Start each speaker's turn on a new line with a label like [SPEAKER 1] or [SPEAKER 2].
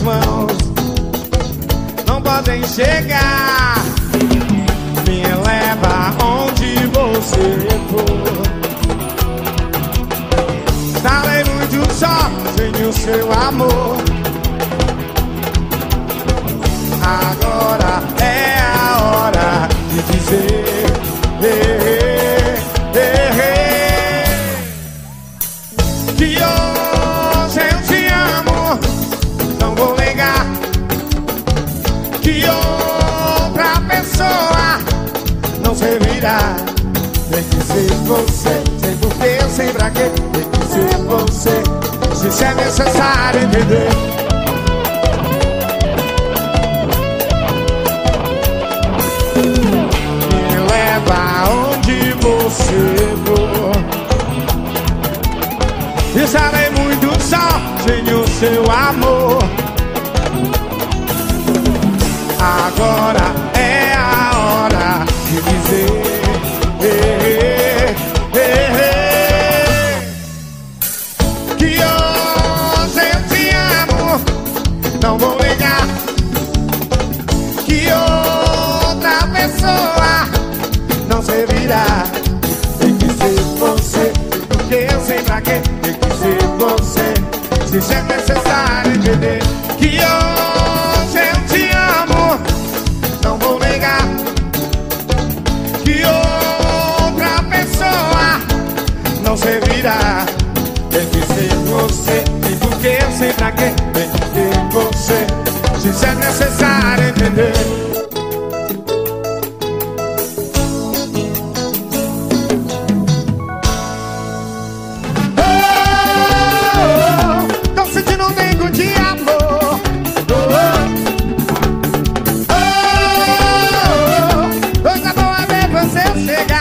[SPEAKER 1] minhas mãos não podem chegar. Me leva onde você for. Estarei muito só sem o seu amor. Agora é a hora de dizer. eh, que Tem que ser você, sem porquê, sem pra quê. Que ser você, se isso é necessário entender. Me leva aonde você for. Estarei muito só sem o seu amor. Pra quê. Tem que ser você, se isso é necessário entender. Que hoje eu te amo, não vou negar. Que outra pessoa não servirá. Tem que ser você, e porque eu sei pra quê. Tem que ser você, se isso é necessário entender. Chega!